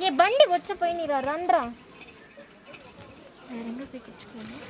ఏ బండి వచ్చి పోయి నీరా రండ్రా వేరెంగా పోయి